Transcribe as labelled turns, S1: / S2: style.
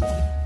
S1: Bye.